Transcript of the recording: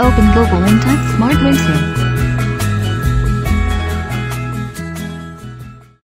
Open Google and type Smart Racing.